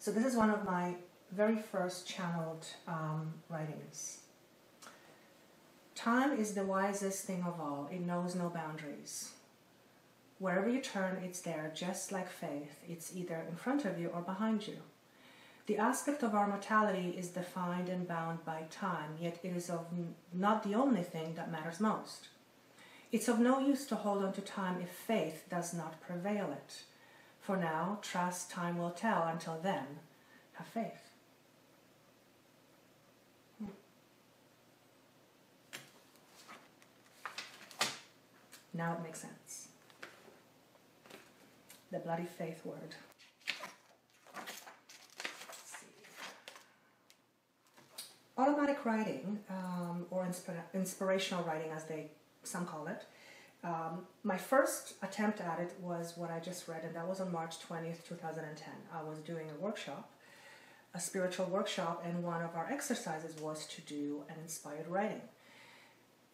So this is one of my very first channeled um, writings. Time is the wisest thing of all. It knows no boundaries. Wherever you turn, it's there, just like faith. It's either in front of you or behind you. The aspect of our mortality is defined and bound by time, yet it is of not the only thing that matters most. It's of no use to hold on to time if faith does not prevail it. For now, trust time will tell. Until then, have faith. Hmm. Now it makes sense. The bloody faith word. Automatic writing, um, or inspira- inspirational writing as they some call it, um, my first attempt at it was what I just read, and that was on March 20th, 2010. I was doing a workshop, a spiritual workshop, and one of our exercises was to do an inspired writing.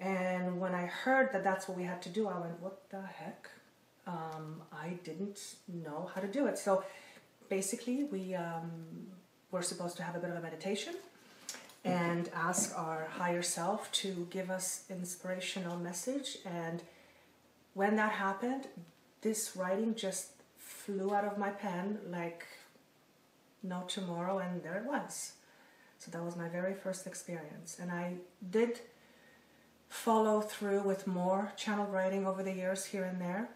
And when I heard that that's what we had to do, I went, What the heck? Um, I didn't know how to do it. So basically, we um, were supposed to have a bit of a meditation and ask our higher self to give us inspirational message and when that happened this writing just flew out of my pen like no tomorrow and there it was. So that was my very first experience. And i did follow through with more channel writing over the years here and there.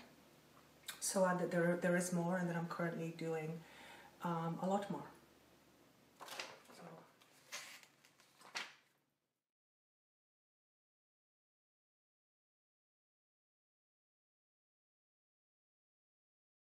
So I, there, there is more and that i'm currently doing um, a lot more